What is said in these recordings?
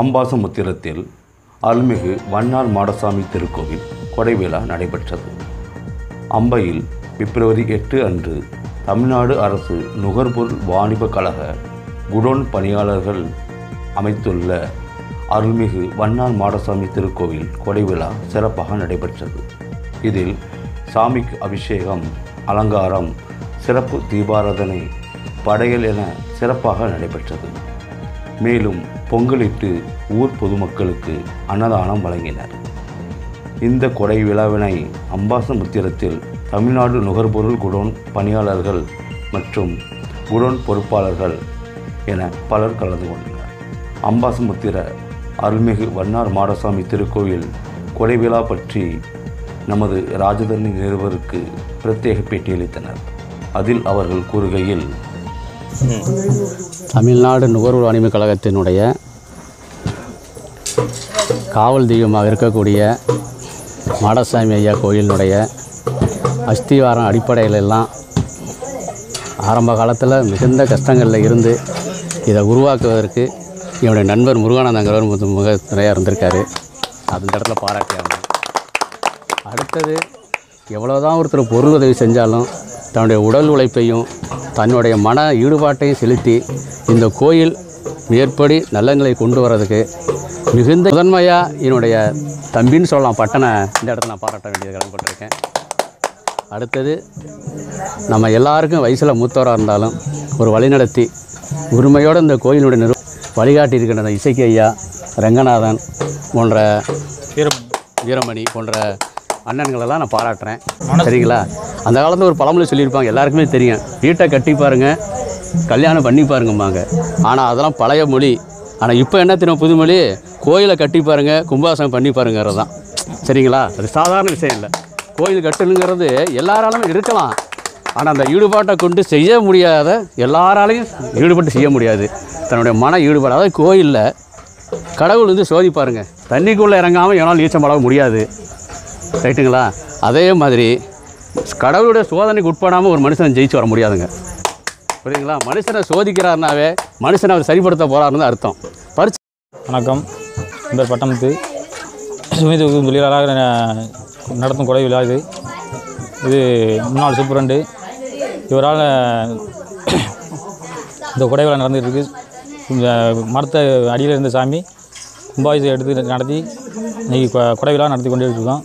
அம்பாசமுத்திரத்தில் அருள்மிகு வண்ணார் மாடசாமி திருக்கோவில் கொடைவிழா நடைபெற்றது. அம்பையில் பிப்ரவரி எட்டு அன்று தமிழ்நாடு அரசு நுகர்பொருள் வாணிப கழக குடோன் பணியாளர்கள் அமைத்துள்ள அருள்மிகு வண்ணார் மாடசாமி திருக்கோவில் கொடைவிழா சிறப்பாக நடைபெற்றது. இதில் சாமிக்கு அபிஷேகம் அலங்காரம் சிறப்பு தீபாராதனை படையல் என சிறப்பாக நடைபெற்றது. மேலும் பொங்கலிட்டு ஊர் பொதுமக்களுக்கு அன்னதானம் வழங்கினர். இந்த கொடை விழாவினை அம்பாசமுத்திரத்தில் தமிழ்நாடு நுகர்பொருள் குடோன் பணியாளர்கள் மற்றும் குடோன் பொறுப்பாளர்கள் என பலர் கலந்து கொண்டனர். அம்பாசமுத்திர அருள்மிகு வண்ணார் மாடசாமி திருக்கோயில் கொடை விழா பற்றி நமது ராஜதரணி நிறுவருக்கு பிரத்யேக பேட்டியளித்தனர் அதில் அவர்கள் கூறுகையில் தமிழ்நாடு நுகர்வோர் வாணிப கழகத்தினுடைய காவல் தெய்வமாக இருக்கக்கூடிய மாடசாமி ஐயா கோயிலினுடைய அஸ்திவாரம் அடிப்படையிலெல்லாம் ஆரம்ப காலத்தில் மிகுந்த கஷ்டங்களில் இருந்து இதை உருவாக்குவதற்கு என்னுடைய நண்பர் முருகானந்தங்கிறவர் மிக முக நிறையா இருந்திருக்காரு. அந்த இடத்துல பாராட்டியாங்க ஆகணும் அடுத்தது எவ்வளோதான் ஒருத்தர் பொருள் உதவி செஞ்சாலும் தன்னுடைய உடல் உழைப்பையும் தன்னுடைய மன ஈடுபாட்டையும் செலுத்தி இந்த கோயில் மேற்படி நல்லங்களை கொண்டு வர்றதுக்கு மிகுந்த முதன்மையாக என்னுடைய தம்பின்னு சொல்லலாம் பட்டனை இந்த இடத்துல நான் பாராட்ட வேண்டியது கடமைப்பட்டிருக்கேன். அடுத்தது நம்ம எல்லாருக்கும் வயசில் மூத்தவராக இருந்தாலும் ஒரு வழிநடத்தி உரிமையோடு இந்த கோயிலுடைய நிறு வழிகாட்டி இருக்கின்ற இசைக்கு ஐயா ரங்கநாதன் போன்ற வீரமணி போன்ற அண்ணன்களெல்லாம் நான் பாராட்டுறேன். சரிங்களா? அந்த காலத்தில் ஒரு பழமொழி சொல்லியிருப்பாங்க எல்லாருக்குமே தெரியும். வீட்டை கட்டி பாருங்க கல்யாணம் பண்ணி பாருங்கம்பாங்க. ஆனால் அதெல்லாம் பழைய மொழி. ஆனால் இப்போ என்ன தெரியும் புதுமொழி கோயிலை கட்டி பாருங்க கும்பாசனம் பண்ணி பாருங்கிறது தான் சரிங்களா? அது சாதாரண விஷயம் இல்லை. கோயில் கட்டணுங்கிறது எல்லாராலும் இருக்கலாம். ஆனால் அந்த ஈடுபாட்டை கொண்டு செய்ய முடியாத எல்லாராலையும் ஈடுபட்டு செய்ய முடியாது. தன்னுடைய மன ஈடுபாடு. அதாவது கோயிலில் கடவுள் வந்து சோதிப்பாருங்க. தண்ணிக்குள்ளே இறங்காமல் எவனாலும் நீச்சம் பழக முடியாது. ரைட்டுங்களா அதே மாதிரி கடவுளுடைய சோதனைக்கு உட்படாமல் ஒரு மனுஷன் ஜெயிச்சு வர முடியாதுங்க. புரியுதுங்களா? மனுஷனை சோதிக்கிறாருனாவே மனுஷனை அவர் சரிப்படுத்த போகிறாருன்னு அர்த்தம். பரிச்சு வணக்கம். இந்த பட்டணத்து சுமித் தொழிலாளராக நடத்தும் கொடை விழா இது. இது முன்னாள் சூப்பரண்டு. இவரால் இந்த கொடை விழா நடந்துகிட்டு இருக்கு. இந்த மரத்தை அடியில் இருந்த சாமி கும்பாபிஷேகம் எடுத்து நடத்தி இன்றைக்கி கொடை விழா நடத்தி கொண்டு இருக்கோம்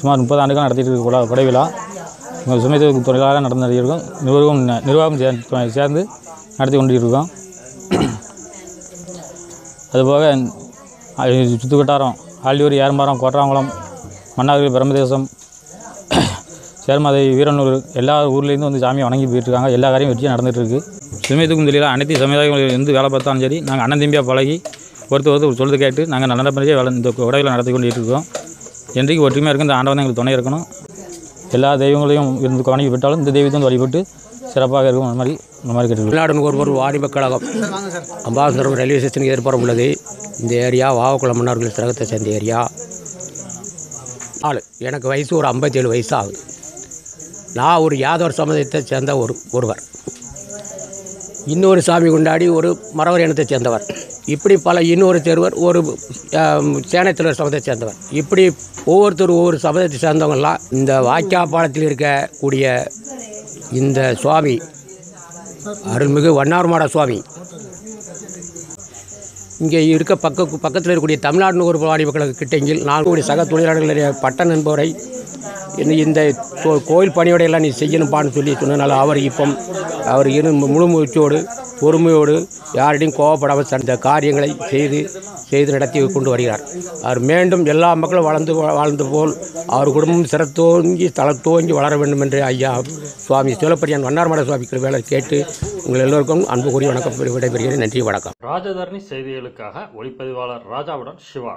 சுமார் முப்பது ஆண்டுகள் நடத்திட்டு இருக்க கொடை- கொடை எங்கள் தொழிலாளராக நடந்து இருக்கோம் நிர்வாகம் நிர்வாகம் சேர்ந்து சேர்ந்து நடத்தி கொண்டு இருக்கோம் அதுபோக சுற்று வட்டாரம் ஆழியூர் ஏரம்பாரம் கோட்டாங்குளம் மன்னார்குடி பிரம்மதேசம் சேர்மதை வீரனூர் எல்லா ஊர்லேருந்து வந்து சாமியை வணங்கி போயிட்டுருக்காங்க. எல்லா காரியம் வெற்றியாக நடந்துகிட்ருக்கு. இருக்கு சுமயத்துக்கும் தெரியல அனைத்து சமுதாயங்களில் இருந்து வேலை பார்த்தாலும் சரி நாங்கள் அண்ணன் தம்பியாக பழகி ஒருத்தர் ஒருத்தர் சொல்லுது கேட்டு நாங்கள் நல்ல படியே வேலை இந்த உடவில் நடத்தி கொண்டுட்டு இருக்கோம் என்றைக்கு ஒற்றுமையாக இருக்கும் இந்த ஆண்டவன் எங்களுக்கு துணை இருக்கணும். எல்லா தெய்வங்களையும் இருந்து கவனிக்க விட்டாலும் இந்த தெய்வத்தை வந்து வழிபட்டு சிறப்பாக இருக்கும் அந்த மாதிரி இந்த மாதிரி கேட்டு தமிழ்நாடு நுகர்வோர் வாணிபக் கழகம் அம்பாசுரம் ரயில்வே ஸ்டேஷனுக்கு ஏற்பாடு உள்ளது. இந்த ஏரியா வாவக்குளம் மன்னார்கள் சிறகத்தை சேர்ந்த ஏரியா. ஆள் எனக்கு வயசு ஒரு ஐம்பத்தேழு வயசு ஆகுது. நான் ஒரு யாதவர் சமுதாயத்தை சேர்ந்த ஒரு ஒருவர். இன்னொரு சாமி கொண்டாடி ஒரு மறவர் இனத்தை சேர்ந்தவர். இப்படி பல இன்னொரு தேர்வர் ஒரு சேனத்தில் சமயத்தை சேர்ந்தவர். இப்படி ஒவ்வொருத்தர் ஒவ்வொரு சமயத்தை சேர்ந்தவங்கலாம் இந்த வாய்க்கா பாலத்தில் இருக்கக்கூடிய இந்த சுவாமி அருள்மிகு வண்ணார்மாட சுவாமி இங்கே இருக்க பக்க பக்கத்தில் இருக்கக்கூடிய தமிழ்நாடு நுகர்வு மக்களுக்கு கிட்டங்கில் நான் கூடிய சக தொழிலாளர்களுடைய பட்டன் என்பவரை இந்த இந்த கோ- கோயில் பணியோடையெல்லாம் நீ செய்யணும்பான்னு சொல்லி சொன்னனால அவர் இப்போ அவர் இரு முழு முயற்சியோடு பொறுமையோடு யாரிடையும் கோவப்படாமல் தந்த காரியங்களை செய்து செய்து நடத்தி கொண்டு வருகிறார். அவர் மீண்டும் எல்லா மக்களும் வளர்ந்து வாழ்ந்து போல் அவர் குடும்பம் சிறத்தோங்கி தளத்தோங்கி வளர வேண்டும் என்று ஐயா சுவாமி சிவப்பரியான் வண்ணார்மட சுவாமி வேலை கேட்டு உங்கள் எல்லோருக்கும் அன்பு கூறி வணக்கம் விடைபெறுகிறேன். நன்றி வணக்கம். ராஜதரணி செய்திகளுக்காக ஒளிப்பதிவாளர் ராஜாவுடன் சிவா